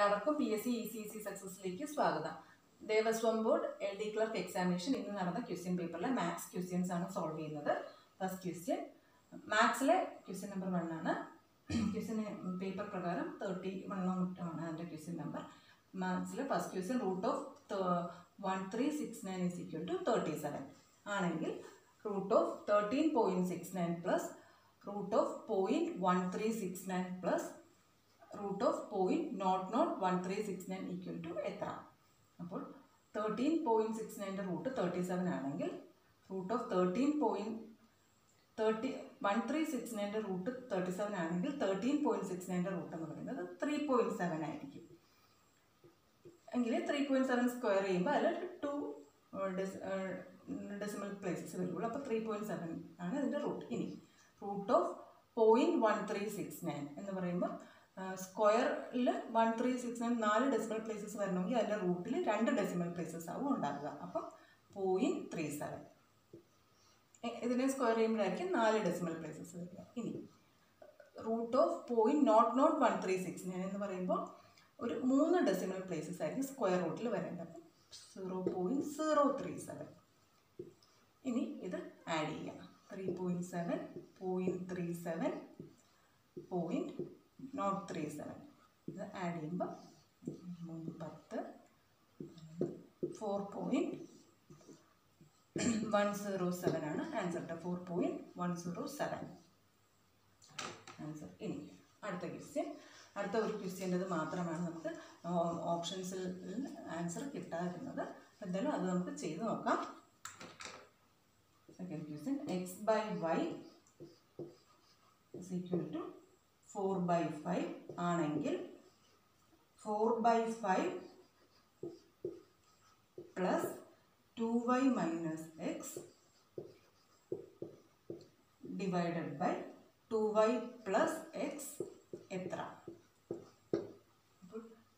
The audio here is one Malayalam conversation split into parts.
എല്ലാവർക്കും P S C E C C സക്സസിലേക്ക് സ്വാഗതം. Devaswom board L D clerk examination ഇന്ന് നടന്ന ക്വസ്റ്റ്യൻ പേപ്പറിലെ മാത്സ് ക്വസ്റ്റ്യൻസ് ആണ് സോൾവ് ചെയ്യുന്നത്. ഫസ്റ്റ് ക്വസ്റ്റ്യൻ മാത്സിലെ ക്വസ്റ്റ്യൻ നമ്പർ വൺ ആണ്. ക്വസ്റ്റ്യൻ പേപ്പർ പ്രകാരം തേർട്ടി ആണ് അതിന്റെ question number മാത്സിലെ first question root of one three six nine is equal to thirty seven ആണെങ്കിൽ root of thirteen point six nine plus root of point one three six nine plus root of point nought nought one three six nine equal to എത്ര? അപ്പോൾ തേർട്ടീൻ പോയിന്റ് സിക്സ് നയന്റെ റൂട്ട് തേർട്ടി സെവൻ ആണെങ്കിൽ root of thirteen point thirty one three six നയന്റെ root thirty seven ആണെങ്കിൽ തേർട്ടീൻ പോയിന്റ് സിക്സ് നയന്റെ റൂട്ട് എന്ന് പറയുന്നത് ത്രീ പോയിന്റ് സെവൻ ആയിരിക്കും. എങ്കിൽ ത്രീ പോയിന്റ് സെവൻ സ്ക്വയർ ചെയ്യുമ്പോൾ അതിൽ ടു ഡെസിമൽ പ്ലേസസ് വരുള്ളൂ. അപ്പോൾ ത്രീ പോയിന്റ് സെവൻ ആണ് ഇതിന്റെ റൂട്ട്. ഇനി root of point one three six nine എന്ന് പറയുമ്പോൾ സ്ക്വയറിൽ വൺ ത്രീ സിക്സ് നയൻ നാല് ഡെസിമൽ പ്ലേസസ് വരണമെങ്കിൽ അതിന്റെ റൂട്ടിൽ രണ്ട് ഡെസിമൽ പ്ലേസസ് ആവും ഉണ്ടാകുക അപ്പം പോയിന്റ് ത്രീ സെവൻ ഇതിനെ സ്ക്വയർ ചെയ്യുമ്പോഴായിരിക്കും നാല് ഡെസിമൽ പ്ലേസസ് വരിക. ഇനി root of point nought nought one three six nine എന്ന് പറയുമ്പോൾ ഒരു മൂന്ന് ഡെസിമൽ പ്ലേസസ് ആയിരിക്കും സ്ക്വയർ റൂട്ടിൽ വരേണ്ടത്. Zero point zero three seven ഇനി ഇത് ആഡ് ചെയ്യാം three point seven point three seven point nought three seven ഇത് ആഡ് ചെയ്യുമ്പോൾ മൂന്ന് പത്ത് four point one zero seven ആണ് ആൻസർ കേട്ടോ four point one zero seven answer ഇനി അടുത്ത ക്വസ്റ്റ്യൻ അടുത്ത ഒരു ക്വസ്റ്റ്യന്റെത് മാത്രമാണ് നമുക്ക് ഓപ്ഷൻസിൽ ആൻസർ കിട്ടാതിരുന്നത്. എന്തായാലും അത് നമുക്ക് ചെയ്ത് നോക്കാം. Second question x by y is equal to four by five ആണെങ്കിൽ four by five plus two y minus x divided by two y plus x എത്ര?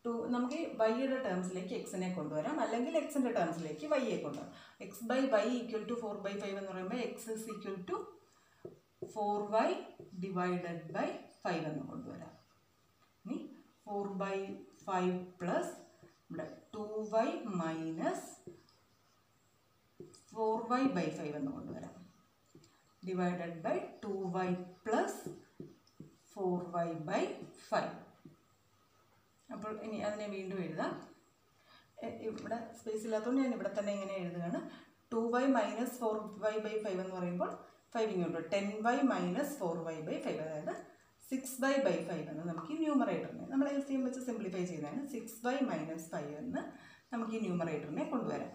ടു നമുക്ക് വൈയുടെ ടേംസിലേക്ക് എക്സിനെ കൊണ്ടുവരാം. അല്ലെങ്കിൽ എക്സിന്റെ ടേംസിലേക്ക് വൈയെ കൊണ്ടുവരാം. X by y equal to four by five എന്ന് പറയുമ്പോൾ x is equal to four y divided by five എന്ന് കൊണ്ടുവരാം. ഇനി ഫോർ ബൈ ഫൈവ് പ്ലസ് ഇവിടെ two y minus four y by five എന്ന് കൊണ്ടുവരാം. Divided by two y plus four y by five അപ്പോൾ ഇനി അതിനെ വീണ്ടും എഴുതാം. ഇവിടെ സ്പേസ് ഇല്ലാത്തതുകൊണ്ട് ഞാൻ ഇവിടെ തന്നെ ഇങ്ങനെ എഴുതുകയാണ്. Two y minus four y by five എന്ന് പറയുമ്പോൾ ഫൈവ് ഇങ്ങോട്ട്. Ten y minus four y by five അതായത് സിക്സ് ബൈ ബൈ ഫൈവ് എന്ന് നമുക്ക് ഈ ന്യൂമറേറ്ററിനെ നമ്മൾ എൽ സി എം വെച്ച് സിംപ്ലിഫൈ ചെയ്തതാണ്. സിക്സ് ബൈ മൈനസ് ഫൈവ് എന്ന് നമുക്ക് ഈ ന്യൂമറേറ്ററിനെ കൊണ്ടുവരാം.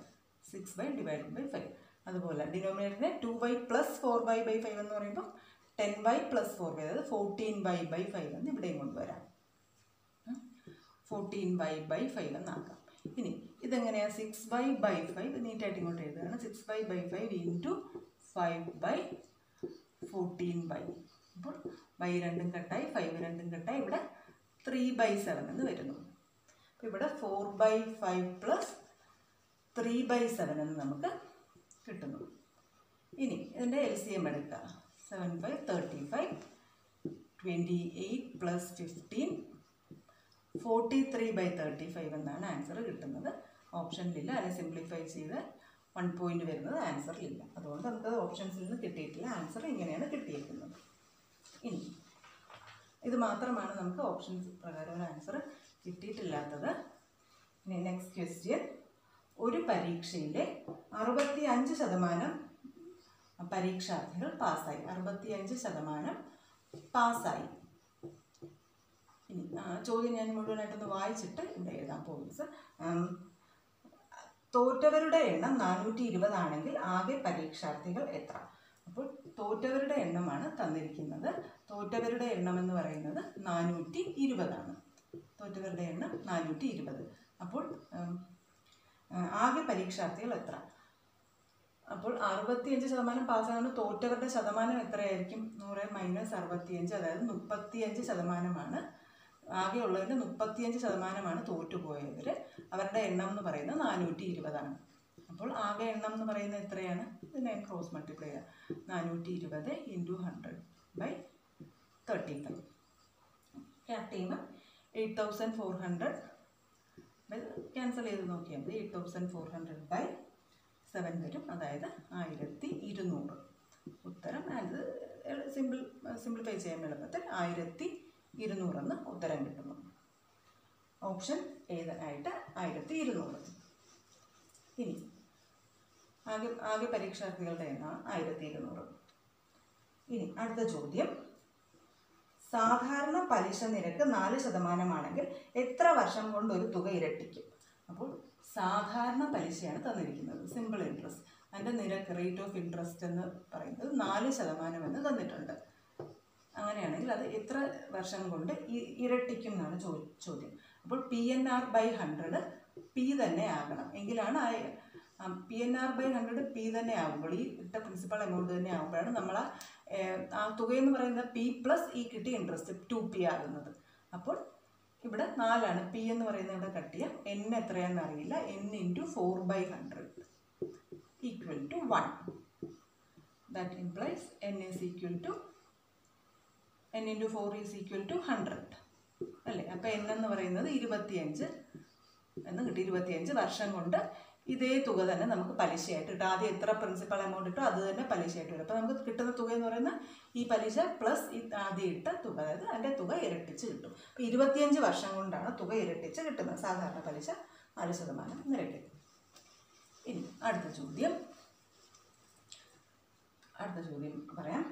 Six by divide by five അതുപോലെ ഡിനോമിനേറ്ററിനെ two by plus four by by five എന്ന് പറയുമ്പോൾ ten by plus four by അതായത് ഫോർട്ടീൻ ബൈ ബൈ ഫൈവ് എന്ന് ഇവിടെയും കൊണ്ടുവരാം. ഫോർട്ടീൻ ബൈ ബൈ ഫൈവ് എന്നാക്കാം ഇനി ഇതെങ്ങനെയാണ് സിക്സ് ബൈ ബൈ ഫൈവ് നീറ്റായിട്ട് ഇങ്ങോട്ട് എഴുതുകയാണ്. Six by by five into five by fourteen by അപ്പോൾ ബൈ രണ്ടും കട്ടായി ഫൈവ് രണ്ടും കട്ടായി ഇവിടെ ത്രീ ബൈ സെവൻ എന്ന് വരുന്നു. അപ്പോൾ ഇവിടെ four by five plus three by seven എന്ന് നമുക്ക് കിട്ടുന്നു. ഇനി ഇതിന്റെ എൽ സി എം എടുക്കുക seven by thirty five twenty eight plus fifteen forty three by thirty five എന്നാണ് ആൻസർ കിട്ടുന്നത്. ഓപ്ഷനിലില്ല അതിനെ സിംപ്ലിഫൈ ചെയ്ത് വൺ പോയിന്റ് വരുന്നത് ആൻസറിലില്ല അതുകൊണ്ട് നമുക്കത് ഓപ്ഷൻസിൽ നിന്ന് കിട്ടിയിട്ടില്ല. ആൻസർ ഇങ്ങനെയാണ് കിട്ടിയിരിക്കുന്നത് ഇനി ഇത് മാത്രമാണ് നമുക്ക് ഓപ്ഷൻസ് പ്രകാരം ഒരു ആൻസർ കിട്ടിയിട്ടില്ലാത്തത്. ഇനി നെക്സ്റ്റ് ക്വസ്റ്റ്യൻ ഒരു പരീക്ഷയിലെ അറുപത്തി അഞ്ച് ശതമാനം പരീക്ഷാർത്ഥികൾ പാസ്സായി അറുപത്തി അഞ്ച് ശതമാനം പാസ്സായി ഇനി ചോദ്യം ഞാൻ മുഴുവനായിട്ടൊന്ന് വായിച്ചിട്ട് ഇവിടെ എഴുതാൻ പോകുന്നത് തോറ്റവരുടെ എണ്ണം നാനൂറ്റി ഇരുപതാണെങ്കിൽ ആകെ പരീക്ഷാർത്ഥികൾ എത്ര? അപ്പോൾ തോറ്റവരുടെ എണ്ണമാണ് തന്നിരിക്കുന്നത്. തോറ്റവരുടെ എണ്ണം എന്ന് പറയുന്നത് നാനൂറ്റി ഇരുപതാണ്. തോറ്റവരുടെ എണ്ണം നാനൂറ്റി ഇരുപത്. അപ്പോൾ ആകെ പരീക്ഷാർത്ഥികൾ എത്ര? അപ്പോൾ അറുപത്തിയഞ്ച് ശതമാനം പാസ്സാകുന്ന തോറ്റവരുടെ ശതമാനം എത്രയായിരിക്കും? നൂറ് മൈനസ് അറുപത്തിയഞ്ച് അതായത് മുപ്പത്തിയഞ്ച് ശതമാനമാണ്. ആകെയുള്ളതിന്റെ മുപ്പത്തിയഞ്ച് ശതമാനമാണ് തോറ്റുപോയവർ അവരുടെ എണ്ണം എന്ന് പറയുന്നത് നാനൂറ്റി ഇരുപതാണ്. അപ്പോൾ ആകെ എണ്ണം എന്ന് പറയുന്നത് എത്രയാണ്? ഇത് ഞാൻ ക്രോസ് മൾട്ടിപ്ലൈ ചെയ്യാം നാനൂറ്റി ഇരുപത് into hundred by thirty five cap eight thousand four hundred cancel ചെയ്ത് നോക്കിയാൽ മതി. Eight thousand four hundred by seven വരും. അതായത് ആയിരത്തി ഇരുന്നൂറ് ഉത്തരം അത് സിമ്പിൾ സിംപ്ലിഫൈ ചെയ്യാൻ എളുപ്പത്തിൽ ആയിരത്തി ഇരുന്നൂറെന്ന് ഉത്തരം കിട്ടുന്നു. ഓപ്ഷൻ ഏതായിട്ട് ആയിരത്തി ഇരുന്നൂറ് ഇനി ആകെ ആകെ പരീക്ഷാർത്ഥികളുടെ എണ്ണം ആയിരത്തി ഇരുന്നൂറ്. ഇനി അടുത്ത ചോദ്യം. സാധാരണ പലിശ നിരക്ക് നാല് ശതമാനമാണെങ്കിൽ എത്ര വർഷം കൊണ്ട് ഒരു തുക ഇരട്ടിക്കും? അപ്പോൾ സാധാരണ പലിശയാണ് തന്നിരിക്കുന്നത്. സിമ്പിൾ ഇൻട്രസ്റ്റ് അതിന്റെ നിരക്ക് റേറ്റ് ഓഫ് ഇൻട്രസ്റ്റ് എന്ന് പറയുന്നത് നാല് ശതമാനം എന്ന് തന്നിട്ടുണ്ട്. അങ്ങനെയാണെങ്കിൽ അത് എത്ര വർഷം കൊണ്ട് ഇരട്ടിക്കും എന്നാണ് ചോദ്യം. അപ്പോൾ P N R by hundred P തന്നെ ആകണം. എങ്കിലാണ് P N R by hundred P തന്നെ ആകുമ്പോൾ ഈ ഇട്ട പ്രിൻസിപ്പൽ എമൗണ്ട് തന്നെ ആകുമ്പോഴാണ് നമ്മൾ ആ തുകയെന്ന് പറയുന്നത് പി പ്ലസ് ഈ കിട്ടിയ ഇൻട്രസ്റ്റ് ടു പി ആകുന്നത്. അപ്പോൾ ഇവിടെ നാലാണ് പി എന്ന് പറയുന്നത് ഇവിടെ കട്ടിയ എൻ എത്രയാണെന്ന് അറിയില്ല. N into four by hundred equal to one that implies N is equal to N into four is equal to hundred അല്ലേ? അപ്പോൾ എൻ എന്ന് പറയുന്നത് ഇരുപത്തിയഞ്ച് എന്ന് കിട്ടി. ഇരുപത്തിയഞ്ച് വർഷം കൊണ്ട് ഇതേ തുക തന്നെ നമുക്ക് പലിശയായിട്ട് കിട്ടും. ആദ്യം എത്ര പ്രിൻസിപ്പൽ എമൗണ്ട് കിട്ടും അത് തന്നെ പലിശയായിട്ട് വരും. അപ്പോൾ നമുക്ക് കിട്ടുന്ന തുക എന്ന് പറയുന്നത് ഈ പലിശ പ്ലസ് ഈ ആദ്യം ഇട്ട തുക. അതായത് അതിന്റെ തുക ഇരട്ടിച്ച് കിട്ടും. അപ്പോൾ ഇരുപത്തിയഞ്ച് വർഷം കൊണ്ടാണ് തുക ഇരട്ടിച്ച് കിട്ടുന്നത്. സാധാരണ പലിശ നാല് ശതമാനം നിരക്കിൽ ഇനി അടുത്ത ചോദ്യം. അടുത്ത ചോദ്യം പറയാം.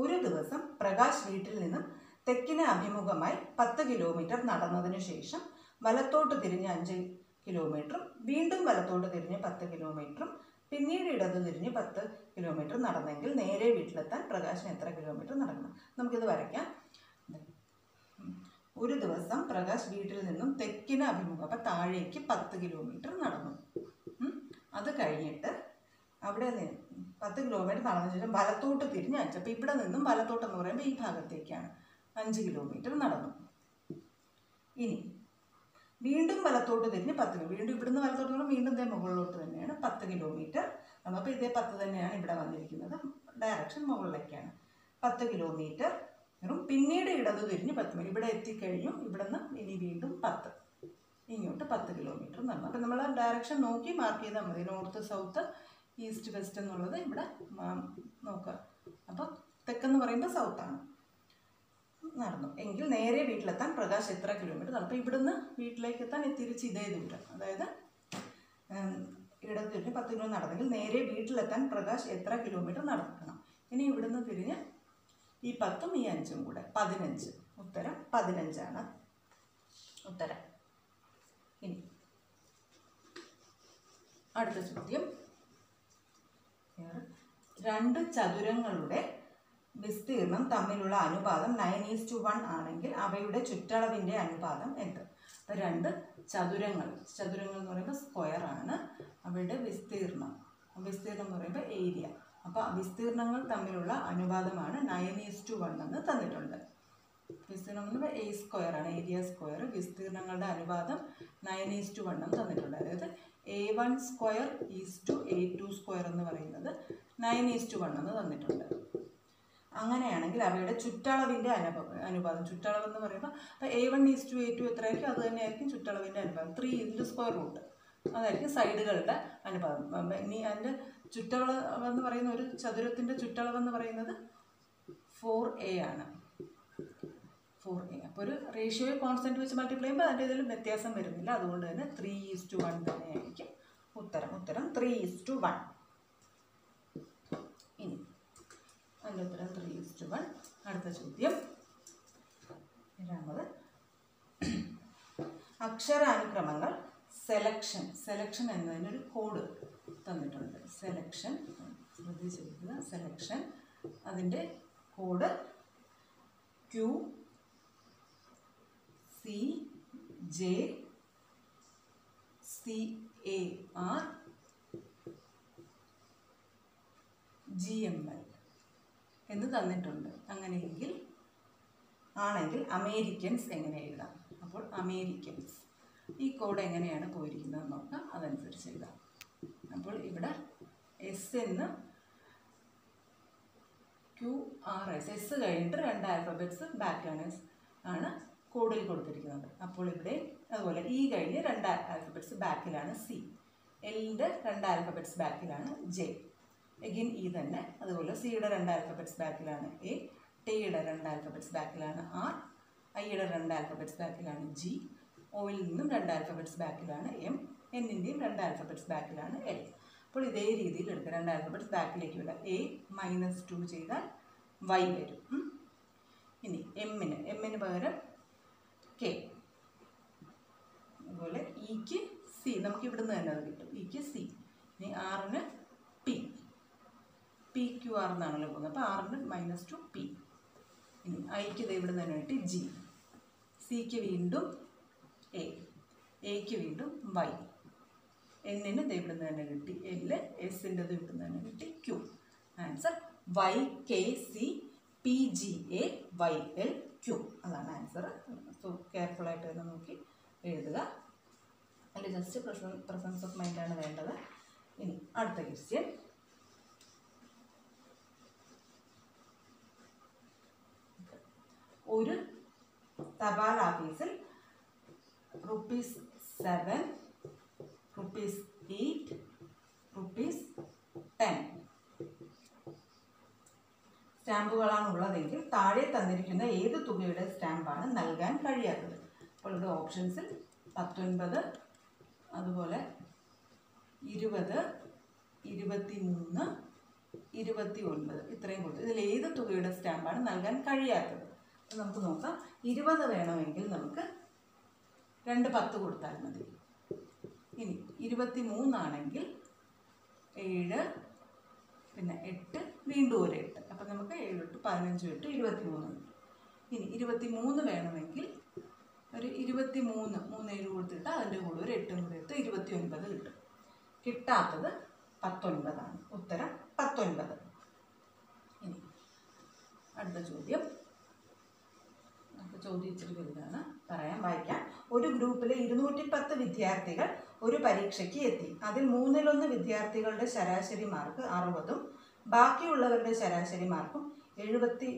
ഒരു ദിവസം പ്രകാശ് വീട്ടിൽ നിന്നും തെക്കിന് അഭിമുഖമായി പത്ത് കിലോമീറ്റർ നടന്നതിന് ശേഷം വലത്തോട്ട് തിരിഞ്ഞ് അഞ്ച് കിലോമീറ്ററും വീണ്ടും വലത്തോട്ട് തിരിഞ്ഞ് പത്ത് കിലോമീറ്ററും പിന്നീട് ഇടത് തിരിഞ്ഞ് പത്ത് കിലോമീറ്റർ നടന്നെങ്കിൽ നേരെ വീട്ടിലെത്താൻ പ്രകാശിന് എത്ര കിലോമീറ്റർ നടക്കണം? നമുക്കിത് വരയ്ക്കാം. ഒരു ദിവസം പ്രകാശ് വീട്ടിൽ നിന്നും തെക്കിന് അഭിമുഖം അപ്പം താഴേക്ക് പത്ത് കിലോമീറ്റർ നടന്നു. അത് കഴിഞ്ഞിട്ട് അവിടെ നിന്ന് പത്ത് കിലോമീറ്റർ നടന്ന ശേഷം വലത്തോട്ട് തിരിഞ്ഞ് അഞ്ച് അപ്പോൾ ഇവിടെ നിന്നും വലത്തോട്ടെന്ന് പറയുമ്പോൾ ഈ ഭാഗത്തേക്കാണ് അഞ്ച് കിലോമീറ്റർ നടന്നു. ഇനി വീണ്ടും വലത്തോട്ട് തിരിഞ്ഞ് പത്ത് വീണ്ടും ഇവിടുന്ന് വലത്തോട്ട് തന്നെ വീണ്ടും ഇതേ മുകളിലോട്ട് തന്നെയാണ് പത്ത് കിലോമീറ്റർ. നമ്മളിപ്പോൾ ഇതേ പത്ത് തന്നെയാണ് ഇവിടെ വന്നിരിക്കുന്നത്. ഡയറക്ഷൻ മുകളിലേക്കാണ്. പത്ത് കിലോമീറ്റർ. പിന്നീട് ഇടതു തിരിഞ്ഞ് പത്ത് മിനിറ്റ് ഇവിടെ എത്തിക്കഴിഞ്ഞു. ഇവിടെ നിന്ന് ഇനി വീണ്ടും പത്ത്. ഇങ്ങോട്ട് പത്ത് കിലോമീറ്റർ നടന്നു. അപ്പം നമ്മൾ ഡയറക്ഷൻ നോക്കി മാർക്ക് ചെയ്താൽ മതി. നോർത്ത് സൗത്ത് ഈസ്റ്റ് വെസ്റ്റ് എന്നുള്ളത് ഇവിടെ നോക്കുക. അപ്പോൾ തെക്കെന്ന് പറയുമ്പോൾ സൗത്താണ് നടന്നു. എങ്കിൽ നേരെ വീട്ടിലെത്താൻ പ്രകാശ് എത്ര കിലോമീറ്റർ അപ്പോൾ ഇവിടുന്ന് വീട്ടിലേക്ക് എത്താൻ തിരിച്ച് ഇതേ ദൂരം. അതായത് ഇടത് തിരിഞ്ഞ് പത്ത് കിലോ നടന്നെങ്കിൽ നേരെ വീട്ടിലെത്താൻ പ്രകാശ് എത്ര കിലോമീറ്റർ നടക്കണം? ഇനി ഇവിടുന്ന് തിരിഞ്ഞ് ഈ പത്തും ഈ അഞ്ചും കൂടെ. പതിനഞ്ച്. ഉത്തരം പതിനഞ്ചാണ്. ഉത്തരം. ഇനി അടുത്ത ചോദ്യം. രണ്ട് ചതുരങ്ങളുടെ വിസ്തീർണം തമ്മിലുള്ള അനുപാതം നയൻ ഈസ് ടു വൺ ആണെങ്കിൽ അവയുടെ ചുറ്റളവിന്റെ അനുപാതം എന്ത്? അപ്പോൾ രണ്ട് ചതുരങ്ങൾ ചതുരങ്ങൾ എന്ന് പറയുമ്പോൾ സ്ക്വയർ ആണ് അവയുടെ വിസ്തീർണം വിസ്തീർണം എന്ന് പറയുമ്പോൾ ഏരിയ അപ്പോൾ വിസ്തീർണങ്ങൾ തമ്മിലുള്ള അനുപാതമാണ് നയൻ ഈസ് ടു വൺ എന്ന് തന്നിട്ടുണ്ട്. വിസ്തീർണം എന്ന് പറയുമ്പോൾ എ സ്ക്വയർ ആണ് ഏരിയ സ്ക്വയർ വിസ്തീർണങ്ങളുടെ അനുപാതം നയൻ ഈസ് ടു വൺ എന്ന് തന്നിട്ടുണ്ട്. അതായത് A one square is to A two square എന്ന് പറയുന്നത് നയൻ ഈസ് ടു വൺ എന്ന് തന്നിട്ടുണ്ട്. അങ്ങനെയാണെങ്കിൽ അവയുടെ ചുറ്റളവിന്റെ അനുഭവം അനുപാതം. ചുറ്റളവ് എന്ന് പറയുമ്പോൾ അപ്പോൾ A one is to A two എത്രയായിരിക്കും? അത് തന്നെയായിരിക്കും ചുറ്റളവിന്റെ അനുപാതം. ത്രീ ഇതിന്റെ സ്ക്വയർ റൂട്ട് അതായിരിക്കും സൈഡുകളുടെ അനുപാതം. ഇനി അതിന്റെ ചുറ്റളവ് എന്ന് പറയുന്ന ഒരു ചതുരത്തിന്റെ ചുറ്റളവ് എന്ന് പറയുന്നത് ഫോർ എ ആണ്. ഫോർ എ അപ്പോൾ ഒരു റേഷ്യോയെ കോൺസ്റ്റന്റ് വെച്ച് മൾട്ടിപ്ലൈ ചെയ്യുമ്പോൾ അതിന്റെ ഇതിൽ വ്യത്യാസം വരുന്നില്ല. അതുകൊണ്ട് തന്നെ ത്രീ ഈസ് ടു വൺ തന്നെയായിരിക്കും ഉത്തരം. ഉത്തരം ത്രീ ഈസ് ടു വൺ ഇനി അതിന്റെ ഉത്തരം ത്രീ ടു വൺ അടുത്ത ചോദ്യം. രണ്ടാമത് അക്ഷരാനുക്രമങ്ങൾ സെലക്ഷൻ സെലക്ഷൻ എന്നതിനൊരു കോഡ് തന്നിട്ടുണ്ട്. സെലക്ഷൻ ശ്രദ്ധിച്ചിരിക്കുക സെലക്ഷൻ അതിന്റെ code Q C J C A R G M L എന്ന് തന്നിട്ടുണ്ട്. അങ്ങനെയെങ്കിൽ ആണെങ്കിൽ അമേരിക്കൻസ് എങ്ങനെ എഴുതാം? അപ്പോൾ അമേരിക്കൻസ്. ഈ കോഡ് എങ്ങനെയാണ് പോയിരിക്കുന്നത് നോക്കാം. അതനുസരിച്ച് എഴുതാം. അപ്പോൾ ഇവിടെ എസ് എന്ന് ക്യു ആർ എസ് എസ് കഴിഞ്ഞിട്ട് രണ്ട് ആൽഫബറ്റ്സ് ബാക്കാണ് ആണ്. കോഡിൽ കൊടുത്തിരിക്കുന്നത്. അപ്പോൾ ഇവിടെ അതുപോലെ ഇ കഴിഞ്ഞ് രണ്ട് ആൽഫബറ്റ്സ് ബാക്കിലാണ് സി എല്ലിന്റെ രണ്ട് ആൽഫബറ്റ്സ് ബാക്കിലാണ് ജെ എഗിൻ ഇ തന്നെ. അതുപോലെ സിയുടെ രണ്ട് ആൽഫബറ്റ്സ് ബാക്കിലാണ് എ ടിയുടെ രണ്ട് ആൽഫബറ്റ്സ് ബാക്കിലാണ് ആർ ഐയുടെ രണ്ട് ആൽഫബറ്റ്സ് ബാക്കിലാണ് ജി ഒയിൽ നിന്നും രണ്ട് ആൽഫബറ്റ്സ് ബാക്കിലാണ് എം എന്നിന്റെയും രണ്ട് ആൽഫബറ്റ്സ് ബാക്കിലാണ് എൽ അപ്പോൾ ഇതേ രീതിയിൽ എടുക്കുക രണ്ട് ആൽഫബറ്റ്സ് ബാക്കിലേക്ക് വിടുക എ മൈനസ് ടു ചെയ്താൽ വൈ വരും. ഇനി എമ്മിന് എമ്മിന് പകരം കെ അതുപോലെ ഇക്ക് സി നമുക്ക് ഇവിടുന്ന് തന്നെ അത് കിട്ടും. ഇക്ക് സി ഇനി ആറിന് പി ക്യു ആർ എന്നാണല്ലോ പോകുന്നത്. അപ്പോൾ ആറിന് മൈനസ് ടു പി ഇനി ഐക്ക് ഇവിടെ തന്നെ കിട്ടി ജി സിക്ക് വീണ്ടും എ എക്ക് വീണ്ടും വൈ എന്നിന് ഇവിടെ തന്നെ കിട്ടി എൽ എസിന്റെ ഇവിടെ തന്നെ കിട്ടി Q answer Y K C P G A Y L Q അതാണ് ആൻസർ സോ കെയർഫുള്ളായിട്ട് തന്നെ നോക്കി എഴുതുക. അതിൽ ജസ്റ്റ് പ്രസൻസ് ഓഫ് മൈൻഡാണ് വേണ്ടത്. ഇനി അടുത്ത ക്വസ്റ്റ്യൻ ഒരു തപാൽ ഓഫീസിൽ rupees seven rupees eight rupees ten. സ്റ്റാമ്പുകളാണ് ഉള്ളതെങ്കിൽ താഴെ തന്നിരിക്കുന്ന ഏത് തുകയുടെ സ്റ്റാമ്പാണ് നൽകാൻ കഴിയാത്തത്? അപ്പോൾ ഇവിടെ ഓപ്ഷൻസിൽ പത്തൊൻപത് അതുപോലെ ഇരുപത് ഇരുപത്തി മൂന്ന് ഇരുപത്തി ഒൻപത് ഇത്രയും കൊടുത്തു. ഇതിൽ ഏത് തുകയുടെ സ്റ്റാമ്പാണ് നൽകാൻ കഴിയാത്തത്? നമുക്ക് നോക്കാം. ഇരുപത് വേണമെങ്കിൽ നമുക്ക് രണ്ട് പത്ത് കൊടുത്താൽ മതി. ഇനി ഇരുപത്തി മൂന്നാണെങ്കിൽ ഏഴ് പിന്നെ എട്ട് വീണ്ടും ഒരു എട്ട്. അപ്പം നമുക്ക് ഏഴ് എട്ട് പതിനഞ്ച് എട്ട് ഇരുപത്തി മൂന്ന് ഇനി ഇരുപത്തി മൂന്ന് വേണമെങ്കിൽ ഒരു ഇരുപത്തി മൂന്ന് മൂന്ന് ഏഴ് കൊടുത്തിട്ട് അതിന്റെ കൂടെ ഒരു എട്ടും കൂടെ എടുത്ത് ഇരുപത്തി ഒൻപത് കിട്ടും. കിട്ടാത്തത് പത്തൊൻപതാണ്. ഉത്തരം പത്തൊൻപത്. ഇനി അടുത്ത ചോദ്യം. ചോദ്യം വലുതാണ് പറയാം വായിക്കാം. ഒരു ഗ്രൂപ്പിലെ ഇരുന്നൂറ്റി പത്ത് വിദ്യാർത്ഥികൾ ഒരു പരീക്ഷയ്ക്ക് എത്തി. അതിൽ മൂന്നിലൊന്ന് വിദ്യാർത്ഥികളുടെ ശരാശരി മാർക്ക് അറുപതും ബാക്കിയുള്ളവരുടെ ശരാശരി മാർക്കും എഴുപത്തി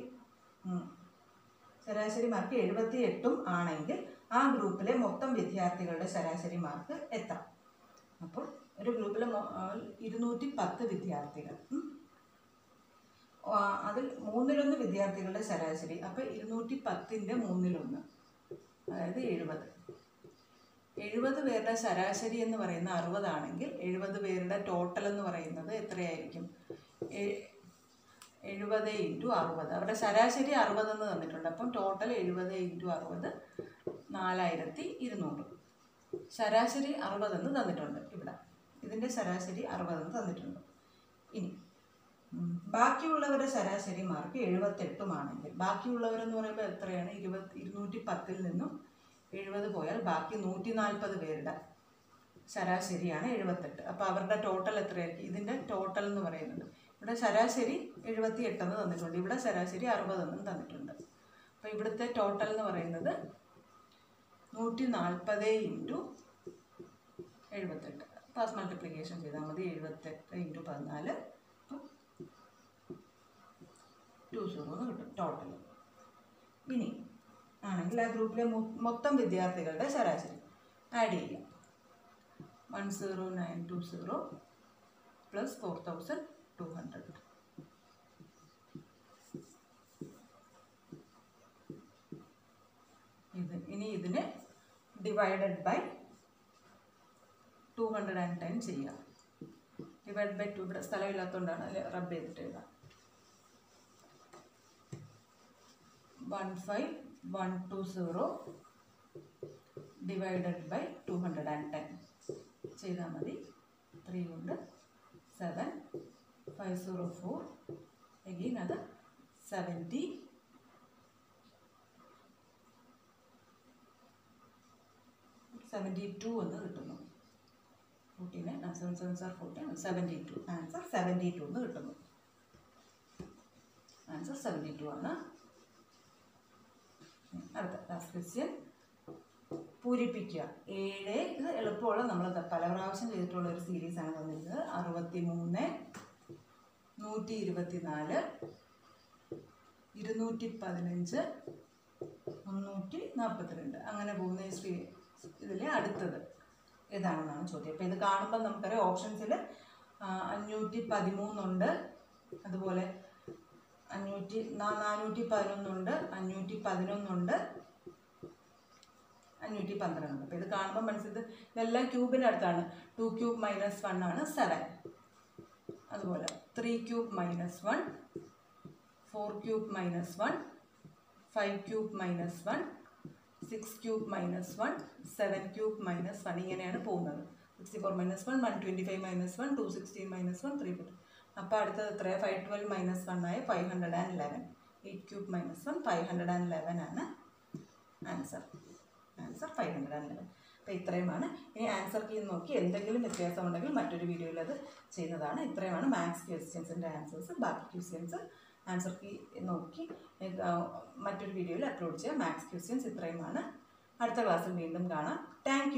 ശരാശരി മാർക്ക് എഴുപത്തി എട്ടും ആണെങ്കിൽ ആ ഗ്രൂപ്പിലെ മൊത്തം വിദ്യാർത്ഥികളുടെ ശരാശരി മാർക്ക് എത്ര? അപ്പോൾ ഒരു ഗ്രൂപ്പിലെ ഇരുന്നൂറ്റി പത്ത് വിദ്യാർത്ഥികൾ അതിൽ മൂന്നിലൊന്ന് വിദ്യാർത്ഥികളുടെ ശരാശരി. അപ്പോൾ ഇരുന്നൂറ്റി പത്തിന്റെ മൂന്നിലൊന്ന്. അതായത് എഴുപത്. എഴുപത് പേരുടെ ശരാശരി എന്ന് പറയുന്ന അറുപതാണെങ്കിൽ എഴുപത് പേരുടെ ടോട്ടൽ എന്ന് പറയുന്നത് എത്രയായിരിക്കും? എഴുപത് ഇന്റു അറുപത്. അവരുടെ ശരാശരി അറുപതെന്ന് തന്നിട്ടുണ്ട്. അപ്പം ടോട്ടൽ എഴുപത് ഇന്റു അറുപത് നാലായിരത്തി ഇരുന്നൂറ്. ശരാശരി അറുപതെന്ന് തന്നിട്ടുണ്ട് ഇവിടെ. ഇതിന്റെ ശരാശരി അറുപതെന്ന് തന്നിട്ടുണ്ട്. ഇനി ബാക്കിയുള്ളവരുടെ ശരാശരി മാർക്ക് എഴുപത്തെട്ടുമാണെങ്കിൽ ബാക്കിയുള്ളവരെന്ന് പറയുമ്പോൾ എത്രയാണ്? ഇരുപത്തി ഇരുന്നൂറ്റി പത്തിൽ നിന്നും എഴുപത് പോയാൽ ബാക്കി നൂറ്റി നാൽപ്പത് പേരുടെ ശരാശരിയാണ് എഴുപത്തെട്ട്. അപ്പോൾ അവരുടെ ടോട്ടൽ എത്രയായിരിക്കും? ഇതിന്റെ ടോട്ടൽ എന്ന് പറയുന്നത് ഇവിടെ ശരാശരി എഴുപത്തി എട്ടെന്ന് തന്നിട്ടുണ്ട്. ഇവിടെ ശരാശരി അറുപതെന്നും തന്നിട്ടുണ്ട്. അപ്പോൾ ഇവിടുത്തെ ടോട്ടൽ എന്ന് പറയുന്നത് നൂറ്റി നാൽപ്പത് ഇന്റു എഴുപത്തെട്ട്. പാസ് മൾട്ടിപ്ലിക്കേഷൻ ചെയ്താൽ മതി. എഴുപത്തെട്ട് ഇന്റു പതിനാല്. ടു സീറോ എന്ന് കിട്ടും ടോട്ടൽ ഇനി ആണെങ്കിൽ ആ ഗ്രൂപ്പിലെ മൊത്തം വിദ്യാർത്ഥികളുടെ ശരാശരി ആഡ് ചെയ്യാം. One zero nine two zero plus four thousand two hundred ഇത് ഇനി ഇതിനെ divided by two hundred and ten ചെയ്യുക ഡിവൈഡ് ബൈ ടു ഇവിടെ സ്ഥലമില്ലാത്തതുകൊണ്ടാണ് അതിൽ റബ്ബ് ചെയ്തിട്ട് എഴുതാം. One five one two zero divided by two hundred and ten ചെയ്താൽ മതി. ത്രീ കൊണ്ട് seven five zero four again അത് സെവന്റി സെവന്റി ടു എന്ന് കിട്ടുന്നു. Fourteen seven seven sir fourteen seventy two answer seventy two എന്ന് കിട്ടുന്നു. ആൻസർ സെവന്റി ടു ആണ്. അടുത്ത ലാസ്റ്റ് പൂരിപ്പിക്കുക. ഏഴ് ഇത് എളുപ്പമുള്ള നമ്മൾ പല പ്രാവശ്യം ചെയ്തിട്ടുള്ള ഒരു സീരീസ് ആണ് തന്നിരുന്നത് അറുപത്തി മൂന്ന് നൂറ്റി ഇരുപത്തി നാല് ഇരുന്നൂറ്റി പതിനഞ്ച് മുന്നൂറ്റി നാൽപ്പത്തിരണ്ട് അങ്ങനെ പോകുന്ന ശ്രീ ഇതിലെ അടുത്തത് ഏതാണെന്നാണ് ചോദ്യം. അപ്പോൾ ഇത് കാണുമ്പോൾ നമുക്കറിയാം ഓപ്ഷൻസിൽ അഞ്ഞൂറ്റി പതിമൂന്നുണ്ട് അതുപോലെ അഞ്ഞൂറ്റി നാനൂറ്റി പതിനൊന്നുണ്ട് അഞ്ഞൂറ്റി പതിനൊന്നുണ്ട് അഞ്ഞൂറ്റി പന്ത്രണ്ട്. അപ്പോൾ ഇത് കാണുമ്പോൾ മനസ്സിലത് ഇതെല്ലാം ക്യൂബിന്റെ അടുത്താണ്. ടു ക്യൂബ് മൈനസ് വൺ ആണ് സെവൻ. അതുപോലെ three cube minus one four cube minus one five cube minus one six cube minus one seven cube minus one ഇങ്ങനെയാണ് പോകുന്നത്. Sixty four minus one one twenty five minus one two sixteen minus one three fifty അപ്പോൾ അടുത്തത് എത്രയാണ് ഫൈവ് ട്വൽവ് മൈനസ് വൺ ആയ five hundred and eleven eight cube minus one five hundred and eleven ആണ് answer answer five hundred and eleven അപ്പോൾ ഇത്രയുമാണ്. ഇനി ആൻസർ കീ നോക്കി എന്തെങ്കിലും വ്യത്യാസം ഉണ്ടെങ്കിൽ മറ്റൊരു വീഡിയോയിൽ അത് ചെയ്യുന്നതാണ്. ഇത്രയുമാണ് മാത്സ് ക്വസ്റ്റ്യൻസിന്റെ ആൻസേഴ്സ് ബാക്കി ക്വസ്റ്റ്യൻസ് ആൻസർ കീ നോക്കി മറ്റൊരു വീഡിയോയിൽ അപ്ലോഡ് ചെയ്യാം. മാത്സ് ക്വസ്റ്റ്യൻസ് ഇത്രയുമാണ്. അടുത്ത ക്ലാസ്സിൽ വീണ്ടും കാണാം. താങ്ക്